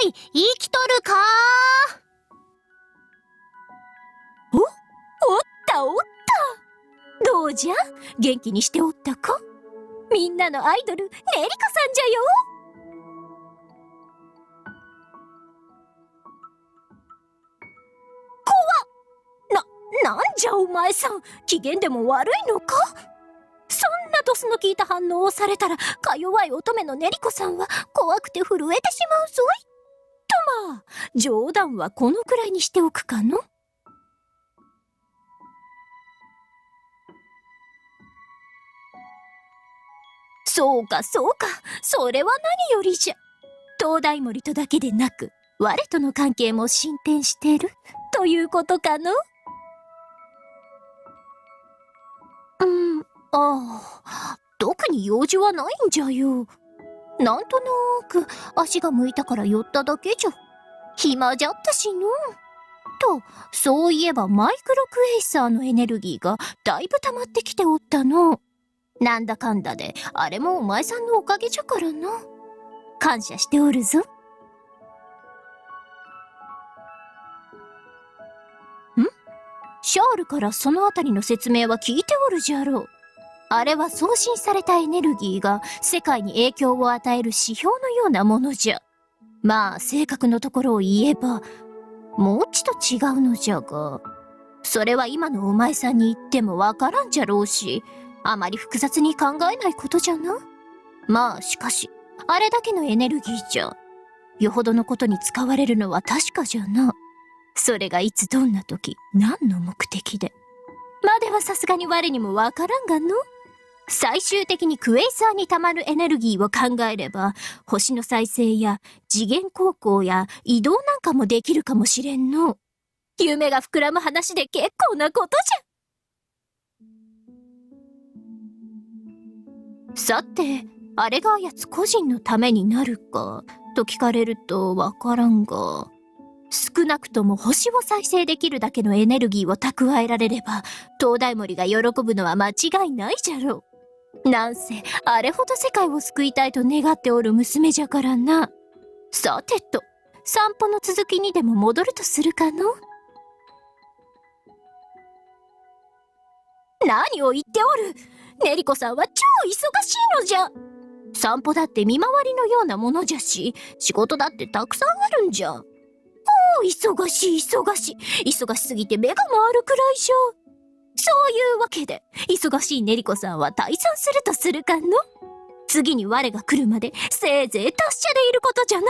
い、生きとるか？お、おった？おった？どうじゃ？元気にしておったか？みんなのアイドル、ねりこさんじゃよ。怖っ！な、なんじゃお前さん？機嫌でも悪いのか？そんなドスの効いた反応をされたら、か弱い乙女のねりこさんは怖くて震えてしまうぞい。あ、冗談はこのくらいにしておくかの？そうか、そうか。それは何よりじゃ。東大森とだけでなく、我との関係も進展してる、ということかの？うん、ああ、特に用事はないんじゃよ。なんとなーく足が向いたから寄っただけじゃ。暇じゃったしの。と、そういえばマイクロクエイサーのエネルギーがだいぶ溜まってきておったの。なんだかんだで、あれもお前さんのおかげじゃからな。感謝しておるぞ。ん？シャールからそのあたりの説明は聞いておるじゃろう。あれは送信されたエネルギーが世界に影響を与える指標のようなものじゃ。まあ、正確のところを言えば、もうちと違うのじゃが、それは今のお前さんに言ってもわからんじゃろうし、あまり複雑に考えないことじゃな。まあ、しかし、あれだけのエネルギーじゃ、よほどのことに使われるのは確かじゃな。それがいつどんな時、何の目的で。まではさすがに我にもわからんがの。最終的にクエイサーに溜まるエネルギーを考えれば、星の再生や次元航行や移動なんかもできるかもしれんの。夢が膨らむ話で結構なことじゃ。さて、あれがあやつ個人のためになるか、と聞かれるとわからんが、少なくとも星を再生できるだけのエネルギーを蓄えられれば、東大森が喜ぶのは間違いないじゃろう。なんせ、あれほど世界を救いたいと願っておる娘じゃからな。さてと、散歩の続きにでも戻るとするかの？何を言っておる？ねりこさんは超忙しいのじゃ散歩だって見回りのようなものじゃし、仕事だってたくさんあるんじゃお。忙しい忙しい。忙しすぎて目が回るくらいじゃ。そういうわけで、忙しいネリコさんは退散するとするかの？次に我が来るまでせいぜい達者でいることじゃな。